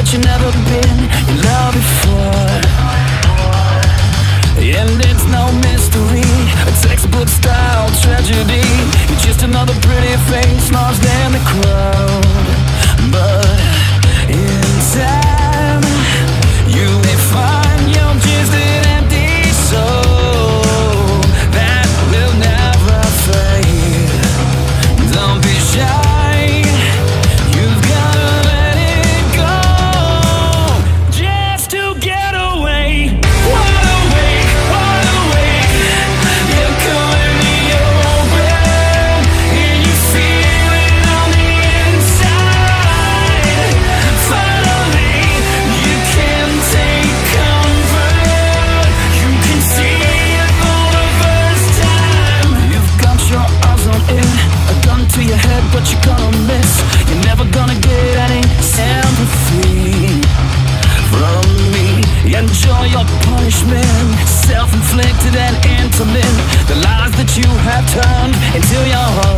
that you've never been. You love before. head, but you're gonna miss. You're never gonna get any sympathy From me. Enjoy your punishment Self-inflicted and intimate. The lies that you have turned into your heart.